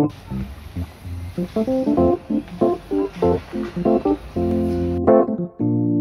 Thank you.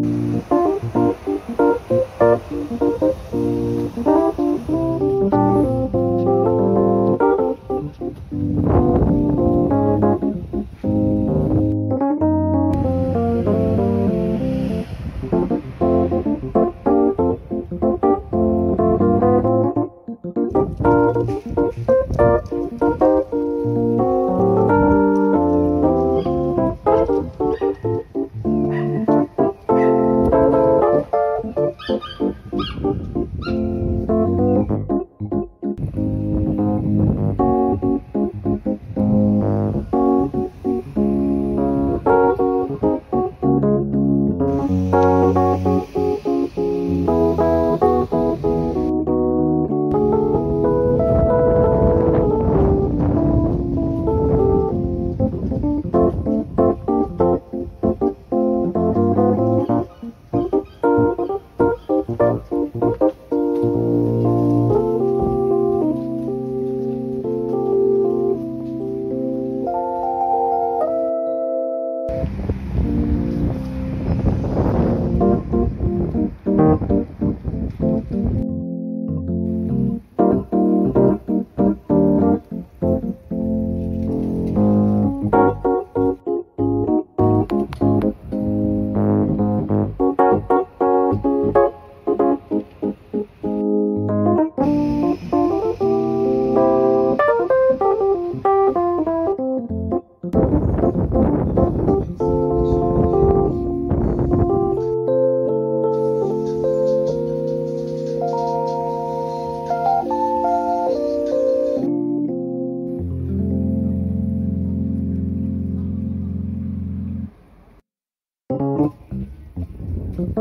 Thank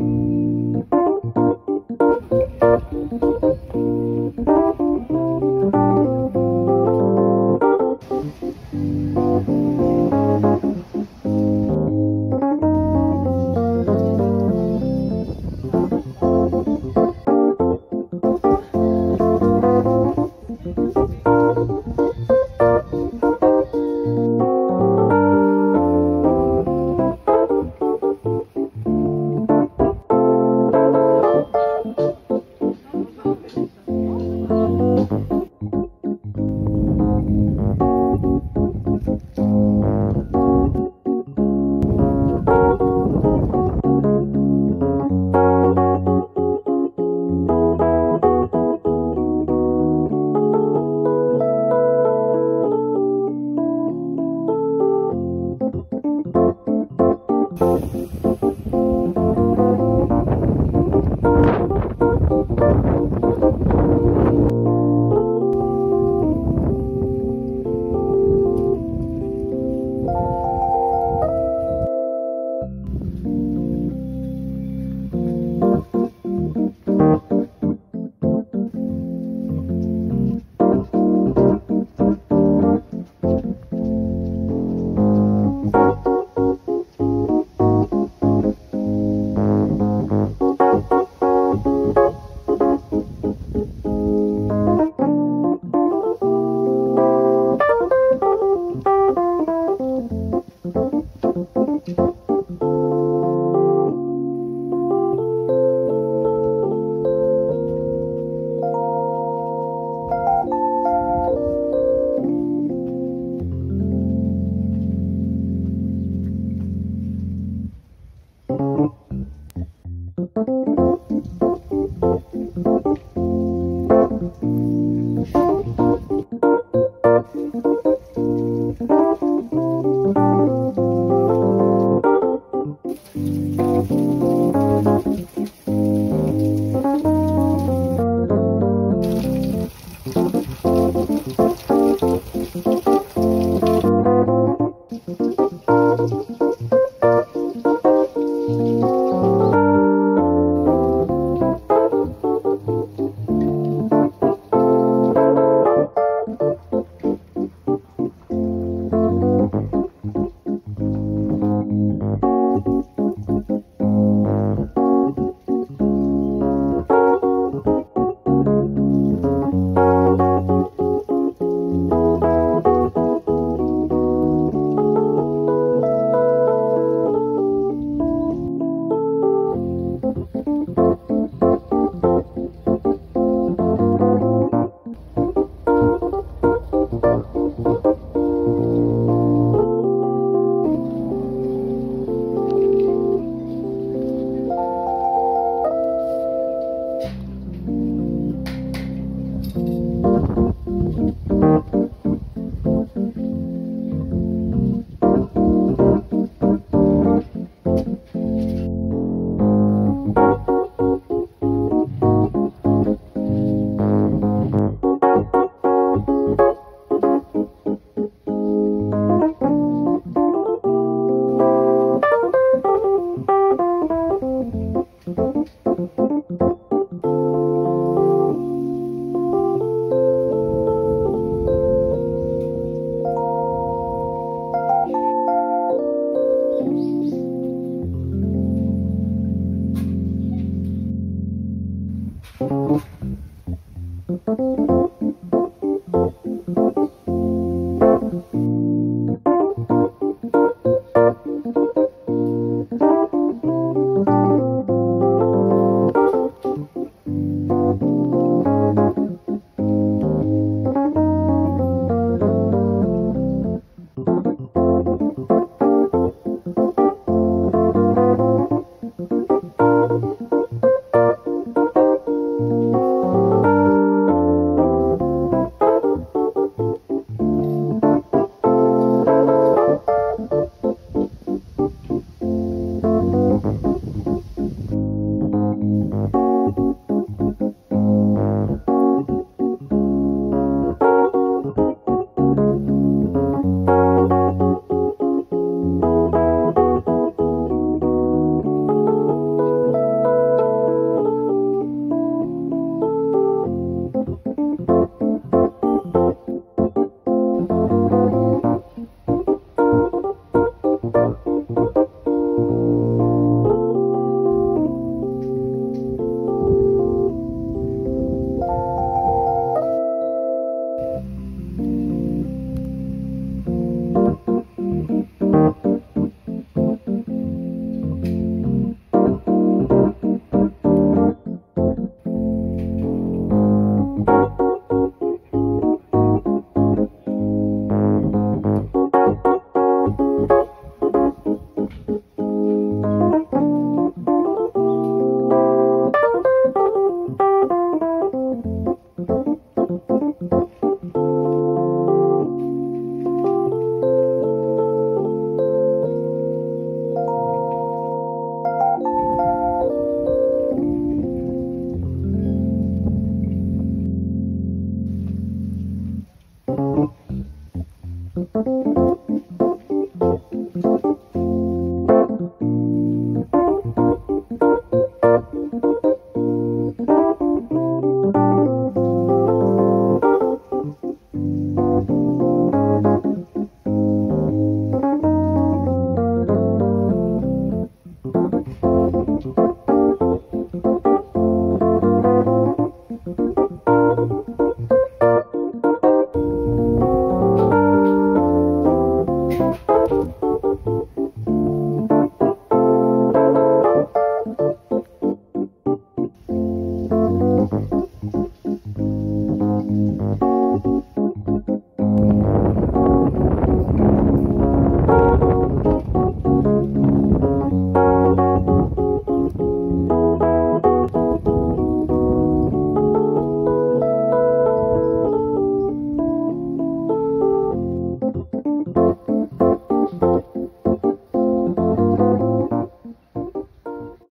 you. Thank. Música